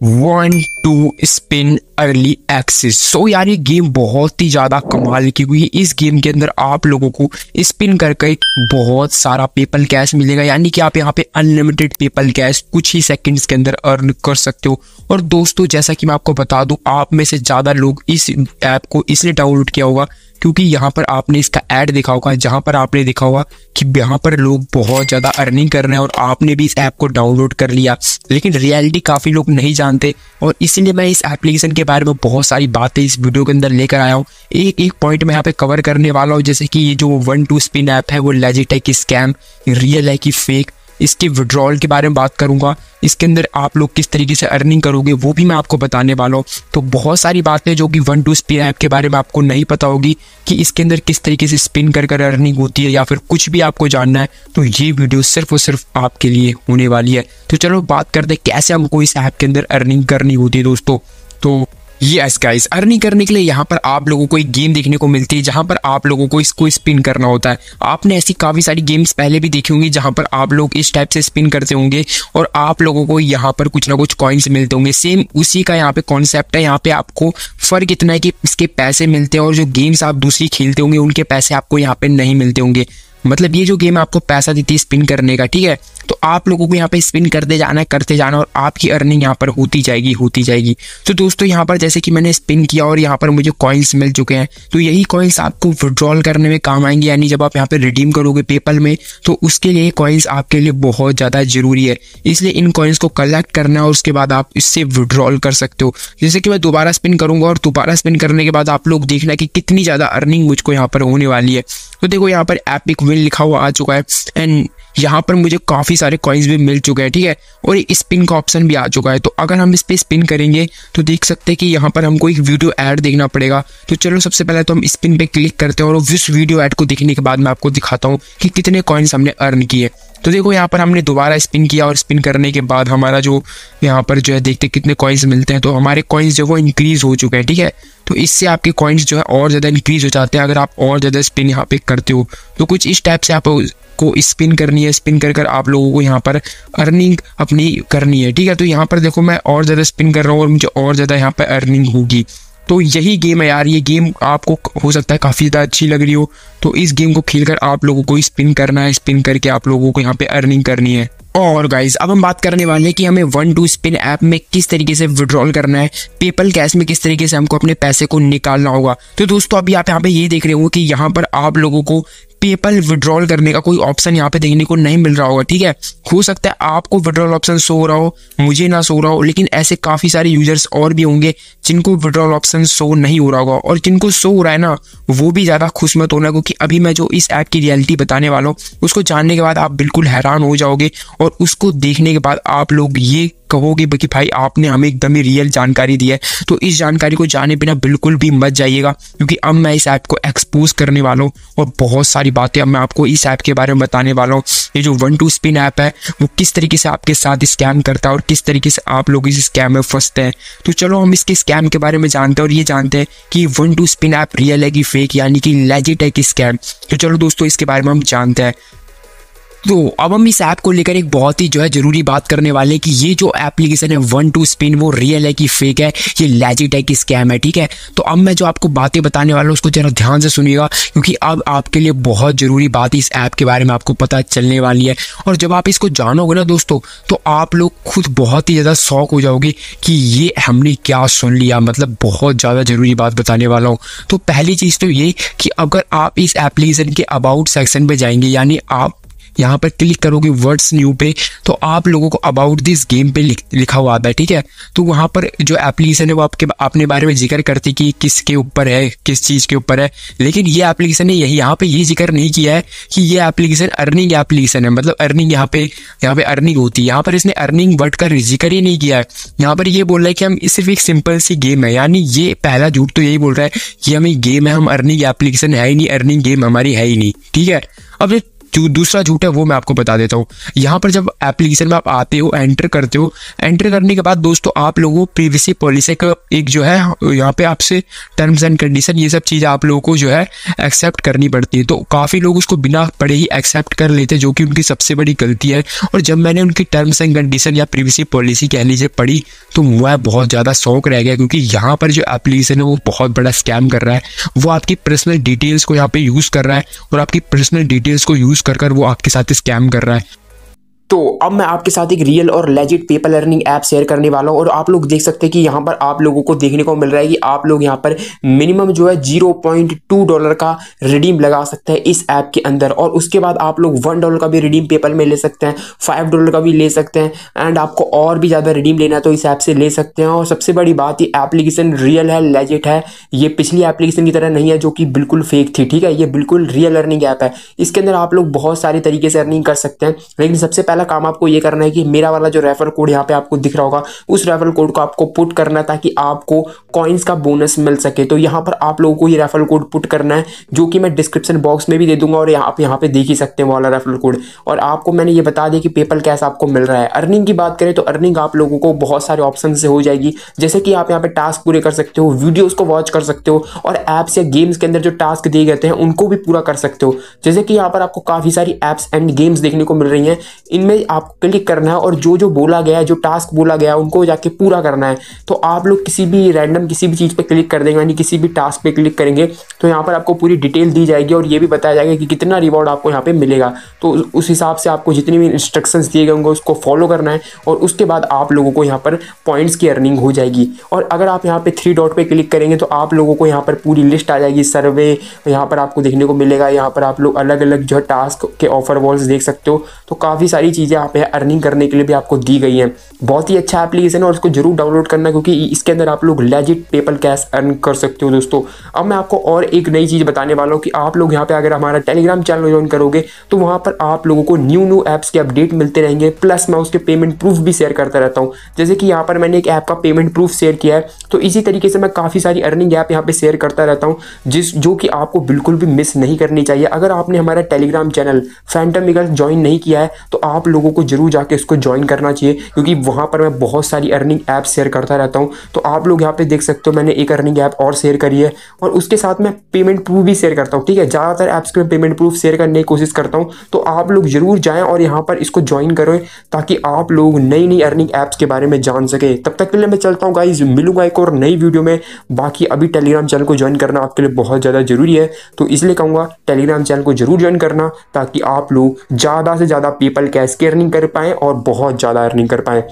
One two spin early axis so यार, ये game बहुत ही ज़्यादा कमाल की हुई इस गेम के अंदर आप लोगों को स्पिन करके बहुत सारा पेपल कैश मिलेगा। यानी कि आप यहाँ पे अनलिमिटेड पेपल कैश कुछ ही सेकंड्स के अंदर अर्न कर सकते हो। और दोस्तों, जैसा कि मैं आपको बता दूँ, आप में से ज़्यादा लोग इस ऐप को इसलिए डाउनलोड किया होगा क्योंकि यहाँ पर आपने इसका ऐड देखा होगा, जहाँ पर आपने देखा होगा कि यहाँ पर लोग बहुत ज़्यादा अर्निंग कर रहे हैं और आपने भी इस ऐप को डाउनलोड कर लिया। लेकिन रियलिटी काफ़ी लोग नहीं जानते और इसीलिए मैं इस एप्लीकेशन के बारे में बहुत सारी बातें इस वीडियो के अंदर लेकर आया हूँ। एक एक पॉइंट मैं यहाँ पे कवर करने वाला हूँ, जैसे कि ये जो वन टू स्पिन ऐप है, वो लेजिट है कि स्कैम रियल है कि फेक इसके विड्रॉल के बारे में बात करूँगा, इसके अंदर आप लोग किस तरीके से अर्निंग करोगे, वो भी मैं आपको बताने वाला हूँ। तो बहुत सारी बातें जो कि वन टू स्पिन ऐप के बारे में आपको नहीं पता होगी कि इसके अंदर किस तरीके से स्पिन कर कर अर्निंग होती है या फिर कुछ भी आपको जानना है तो ये वीडियो सिर्फ़ और सिर्फ़ आपके लिए होने वाली है। तो चलो बात करते कैसे हमको इस ऐप के अंदर अर्निंग करनी होती है दोस्तों। तो यस गाइस अर्निंग करने के लिए यहाँ पर आप लोगों को एक गेम देखने को मिलती है जहाँ पर आप लोगों को इसको स्पिन करना होता है। आपने ऐसी काफ़ी सारी गेम्स पहले भी देखी होंगी जहाँ पर आप लोग इस टाइप से स्पिन करते होंगे और आप लोगों को यहाँ पर कुछ ना कुछ कॉइन्स मिलते होंगे। सेम उसी का यहाँ पे कॉन्सेप्ट है। यहाँ पे आपको फ़र्क इतना है कि इसके पैसे मिलते हैं और जो गेम्स आप दूसरी खेलते होंगे, उनके पैसे आपको यहाँ पे नहीं मिलते होंगे। मतलब ये जो गेम आपको पैसा देती है स्पिन करने का, ठीक है? तो आप लोगों को यहाँ पे स्पिन करते जाना है, करते जाना और आपकी अर्निंग यहाँ पर होती जाएगी होती जाएगी। तो दोस्तों, यहाँ पर जैसे कि मैंने स्पिन किया और यहाँ पर मुझे कॉइन्स मिल चुके हैं तो यही कॉइन्स आपको विड्रॉल करने में काम आएँगे, यानी जब आप यहाँ पर रिडीम करोगे पेपल में तो उसके लिए कॉइन्स आपके लिए बहुत ज़्यादा ज़रूरी है। इसलिए इन कॉइन्स को कलेक्ट करना और उसके बाद आप इससे विड्रॉल कर सकते हो। जैसे कि मैं दोबारा स्पिन करूँगा और दोबारा स्पिन करने के बाद आप लोग देखना कि कितनी ज़्यादा अर्निंग मुझको यहाँ पर होने वाली है। तो देखो, यहाँ पर एपिक विन लिखा हुआ आ चुका है एंड यहाँ पर मुझे काफ़ी सारे कॉइन्स भी मिल चुके हैं, ठीक है? और स्पिन का ऑप्शन भी आ चुका है। तो अगर हम इस पर स्पिन करेंगे तो देख सकते हैं कि यहाँ पर हमको एक वीडियो ऐड देखना पड़ेगा। तो चलो सबसे पहले तो हम स्पिन पे क्लिक करते हैं और उस वीडियो ऐड को देखने के बाद मैं आपको दिखाता हूँ कि कितने कॉइन्स हमने अर्न किए। तो देखो, यहाँ पर हमने दोबारा स्पिन किया और स्पिन करने के बाद हमारा जो यहाँ पर जो है, देखते कितने कॉइन्स मिलते हैं। तो हमारे कॉइन्स जो वो इंक्रीज हो चुके हैं, ठीक है? तो इससे आपके कॉइन्स जो है, और ज़्यादा इंक्रीज हो जाते हैं अगर आप और ज़्यादा स्पिन यहाँ पे करते हो। तो कुछ इस टाइप से आप को स्पिन करनी है स्पिन कर कर आप लोगों को यहाँ पर अर्निंग अपनी करनी है, ठीक है? तो यहाँ पर देखो मैं और ज़्यादा स्पिन कर रहा हूँ और मुझे और ज़्यादा यहाँ पर अर्निंग होगी। तो यही गेम है यार, ये गेम आपको हो सकता है काफ़ी ज़्यादा अच्छी लग रही हो। तो इस गेम को खेलकर आप लोगों को स्पिन करना है स्पिन करके आप लोगों को यहाँ पे अर्निंग करनी है। और गाइज़ अब हम बात करने वाले हैं कि हमें वन टू स्पिन ऐप में किस तरीके से विड्रॉल करना है पेपल कैश में किस तरीके से हमको अपने पैसे को निकालना होगा। तो दोस्तों, अभी आप यहाँ पे ये देख रहे हो कि यहाँ पर आप लोगों को पेपल विड्रॉल करने का कोई ऑप्शन यहाँ पे देखने को नहीं मिल रहा होगा, ठीक है? हो सकता है आपको विड्रॉल ऑप्शन शो रहा हो, मुझे ना शो रहा हो, लेकिन ऐसे काफ़ी सारे यूज़र्स और भी होंगे जिनको विड्रॉल ऑप्शन शो नहीं हो रहा होगा, और जिनको शो हो रहा है ना, वो भी ज़्यादा खुश मत होना, क्योंकि अभी मैं जो इस ऐप की रियलिटी बताने वाला हूँ, उसको जानने के बाद आप बिल्कुल हैरान हो जाओगे, और उसको देखने के बाद आप लोग ये कहोगे कि भाई आपने हमें एकदम ही रियल जानकारी दी है तो इस जानकारी को जाने बिना बिल्कुल भी मत जाइएगा, क्योंकि अब मैं इस ऐप को एक्सपोज करने वाला हूँ, और बहुत सारी बातें अब मैं आपको इस ऐप के बारे में बताने वाला हूँ। ये जो वन टू स्पिन ऐप है, वो किस तरीके से आपके साथ स्कैम करता है और किस तरीके से आप लोग इस स्कैम में फंसते हैं। तो चलो हम इसके स्कैम के बारे में जानते हैं और ये जानते हैं कि one two spin app real है कि फेक यानी कि लेजिट है कि स्कैम तो चलो दोस्तों, इसके बारे में हम जानते हैं। तो अब हम इस ऐप को लेकर एक बहुत ही जो है ज़रूरी बात करने वाले हैं कि ये जो एप्लीकेशन है वन टू स्पिन, वो रियल है कि फेक है? ये लेजिट है कि स्कैम है, ठीक है? तो अब मैं जो आपको बातें बताने वाला हूँ, उसको जरा ध्यान से सुनिएगा, क्योंकि अब आपके लिए बहुत ज़रूरी बात इस ऐप के बारे में आपको पता चलने वाली है। और जब आप इसको जानोगे ना दोस्तों तो आप लोग खुद बहुत ही ज़्यादा शौक हो जाओगे कि ये हमने क्या सुन लिया मतलब बहुत ज़्यादा ज़रूरी बात बताने वाला हूँ। तो पहली चीज़ तो ये कि अगर आप इस एप्लीकेशन के अबाउट सेक्शन पे जाएँगे, यानी आप यहाँ पर क्लिक करोगे वर्ड्स न्यू पे तो आप लोगों को अबाउट दिस गेम पे लिख, लिखा हुआ है ठीक है? तो वहाँ पर जो एप्लीकेशन है वो आपके अपने बारे में ज़िक्र करती कि किसके ऊपर है किस चीज़ के ऊपर है लेकिन ये एप्लीकेशन ने यही यहाँ पे ये ज़िक्र नहीं किया है कि ये एप्लीकेशन अर्निंग एप्लीकेशन है मतलब अर्निंग यहाँ पे यहाँ पे अर्निंग होती है। यहाँ पर इसने अर्निंग वर्ड का ज़िक्र ही नहीं किया है। यहाँ पर ये बोल रहा है कि हम सिर्फ़ एक सिंपल सी गेम है यानी ये पहला झूठ तो यही बोल रहा है कि हमें गेम है हम अर्निंग एप्लीकेशन है ही नहीं अर्निंग गेम हमारी है ही नहीं ठीक है? अब जो दूसरा झूठ है, वो मैं आपको बता देता हूँ। यहाँ पर जब एप्लीकेशन में आप आते हो एंटर करते हो एंटर करने के बाद दोस्तों आप लोगों को प्रीवियसली पॉलिसी का एक जो है, यहाँ पे आपसे टर्म्स एंड कंडीशन ये सब चीज़ें आप लोगों को जो है एक्सेप्ट करनी पड़ती है। तो काफ़ी लोग उसको बिना पढ़े ही एक्सेप्ट कर लेते हैं, जो कि उनकी सबसे बड़ी गलती है। और जब मैंने उनकी टर्म्स एंड कंडीशन या प्रीवियसली पॉलिसी कह लीजिए पढ़ी तो वह बहुत ज़्यादा शौक रह गया, क्योंकि यहाँ पर जो एप्लीकेशन है, वो बहुत बड़ा स्कैम कर रहा है। वो आपकी पर्सनल डिटेल्स को यहाँ पर यूज़ कर रहा है और आपकी पर्सनल डिटेल्स को यूज़ कर कर वो आपके साथ स्कैम कर रहा है। तो अब मैं आपके साथ एक रियल और legit paper learning app share करने वाला हूँ और आप लोग देख सकते हैं कि यहाँ पर आप लोगों को देखने को मिल रहा है कि आप लोग यहाँ पर मिनिमम जो है ज़ीरो पॉइंट टू डॉलर का रिडीम लगा सकते हैं इस ऐप के अंदर और उसके बाद आप लोग वन डॉलर का भी रिडीम पेपर में ले सकते हैं फाइव डॉलर का भी ले सकते हैं एंड आपको और भी ज़्यादा रिडीम लेना है तो इस ऐप से ले सकते हैं और सबसे बड़ी बात ये एप्लीकेशन रियल है लेजिट है, ये पिछली एप्लीकेशन की तरह नहीं है जो कि बिल्कुल फेक थी, ठीक है? ये बिल्कुल रियल अर्निंग ऐप है। इसके अंदर आप लोग बहुत सारे तरीके से अर्निंग कर सकते हैं। लेकिन सबसे पहला काम आपको ये करना है कि मेरा वाला जो रेफर कोड यहाँ पे आपको दिख रहा होगा, उस रेफर कोड को आपको पुट करना है ताकि आपको कॉइन्स का बोनस मिल सके। तो यहाँ पर आप लोगों को ये रेफर कोड पुट करना है, जो कि मैं डिस्क्रिप्शन बॉक्स में भी दे दूँगा और आप यहाँ पे देख ही सकते हैं वाला रेफर कोड और आपको मैंने ये बता दिया कि पेपल कैश आपको मिल रहा है। अर्निंग की बात करें तो अर्निंग आप लोगों को बहुत सारे ऑप्शन से हो जाएगी। जैसे कि आप यहाँ पे टास्क पूरे कर सकते हो वीडियोज़ को वॉच कर सकते हो और ऐप्स या गेम्स के अंदर जो टास्क दिए गए हैं, उनको भी पूरा कर सकते हो। जैसे कि यहाँ पर आपको काफ़ी सारी ऐप्स एंड गेम्स देखने को मिल रही हैं। इनमें आपको क्लिक करना है और जो जो बोला गया है, जो टास्क बोला गया है, उनको जाके पूरा करना है। तो आप लोग किसी भी रैंडम किसी भी चीज़ पे क्लिक कर देंगे, यानी किसी भी टास्क पे क्लिक करेंगे तो यहाँ पर आपको पूरी डिटेल दी जाएगी और ये भी बताया जाएगा कि कितना रिवॉर्ड आपको यहाँ पर मिलेगा। तो उस हिसाब से आपको जितनी भी इंस्ट्रक्शंस दिए गए होंगे, उसको फॉलो करना है और उसके बाद आप लोगों को यहाँ पर पॉइंट्स की अर्निंग हो जाएगी। और अगर आप यहाँ पर थ्री डॉट पर क्लिक करेंगे तो आप लोगों को यहाँ पर पूरी लिस्ट आ जाएगी सर्वे यहाँ पर आपको देखने को मिलेगा, यहाँ पर आप लोग अलग अलग जो टास्क के ऑफ़र वॉल्स देख सकते हो। तो काफ़ी सारी चीज़ें यहाँ पे अर्निंग करने के लिए भी आपको दी गई है। बहुत ही अच्छा एप्लीकेशन है और उसको ज़रूर डाउनलोड करना क्योंकि इसके अंदर आप लोग लेजिट पेपल कैश अर्न कर सकते हो दोस्तों। अब मैं आपको और एक नई चीज़ बताने वाला हूँ कि आप लोग यहाँ पे अगर हमारा टेलीग्राम चैनल ज्वाइन करोगे तो वहाँ पर आप लोगों को न्यू न्यू ऐप्स के अपडेट मिलते रहेंगे प्लस मैं उसके पेमेंट प्रूफ भी शेयर करता रहता हूँ। जैसे कि यहाँ पर मैंने एक ऐप का पेमेंट प्रूफ शेयर किया है तो इसी तरीके से मैं काफ़ी सारी अर्निंग ऐप यहाँ पे शेयर करता रहता हूँ, जिस, जो कि आपको बिल्कुल भी मिस नहीं करनी चाहिए। अगर आपने हमारा टेलीग्राम चैनल फैंटम ज्वाइन नहीं किया है तो आप लोगों को ज़रूर जाके इसको ज्वाइन करना चाहिए, क्योंकि वहाँ पर मैं बहुत सारी अर्निंग ऐप शेयर करता रहता हूँ। तो आप लोग यहाँ पे देख सकते हो, मैंने एक अर्निंग ऐप और शेयर करी है। और उसके साथ मैं पेमेंट प्रूफ भी शेयर करता हूँ, ठीक है? ज़्यादातर ऐप्स के मैं पेमेंट प्रूफ शेयर करने की कोशिश करता हूँ। तो आप लोग ज़रूर जाएँ और यहाँ पर इसको ज्वाइन करें, ताकि आप लोग नई नई अर्निंग ऐप्स के बारे में जान सके। तब तक के लिए मैं चलता हूँ गाइज़ मिलूँगा एक और नई वीडियो में। बाकी अभी टेलीग्राम चैनल को ज्वाइन करना आपके लिए बहुत ज़्यादा ज़रूरी है। तो इसलिए कहूँगा टेलीग्राम चैनल को ज़रूर ज्वाइन करना, ताकि आप लोग ज़्यादा से ज़्यादा पीपल कैश की अर्निंग कर पाएँ और बहुत ज़्यादा अर्निंग कर पाएँ।